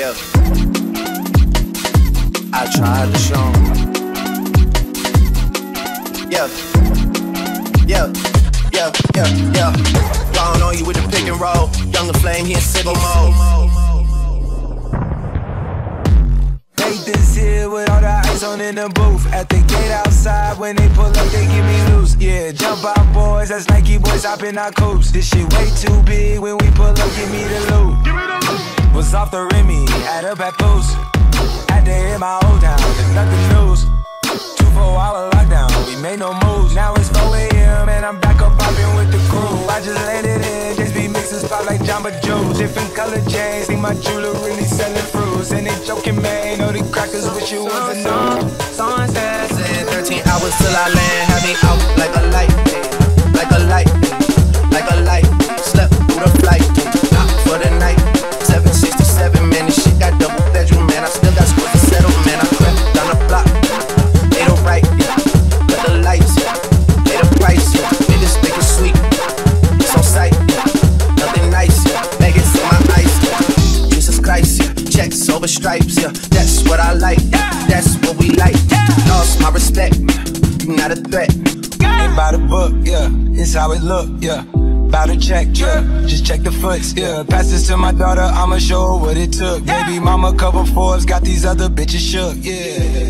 Yeah. I tried to show 'em. Yeah. Yeah. Yeah, yeah, yeah. Gone on you with the pick and roll. Younger flame, he in civil mode. Nathan's here with all the ice on in the booth. At the gate outside, when they pull up, they give me loose. Yeah, jump out, boys. That's Nike boys hopping our coops. This shit way too big. When we pull up, give me the loot. Was off the Remy, had up at Boost. Had to hit my old town, there's nothing news. Two four hour lockdown, we made no moves. Now it's 4 a.m. and I'm back up popping with the crew. I just landed in, just be mixing spot like Jamba Joe's. Different color chains, see my jewelry really selling fruits. And they joking, man, know the crackers wish you was a new. Sunset. Said 13 hours till I land, had Checks over stripes, yeah. That's what I like, that's what we like. Lost my respect, not a threat. Ain't by the book, yeah. It's how it look, yeah. Bout to check, yeah. Just check the foots, yeah. Pass this to my daughter, I'ma show her what it took. Baby mama cover Forbes, got these other bitches shook, yeah.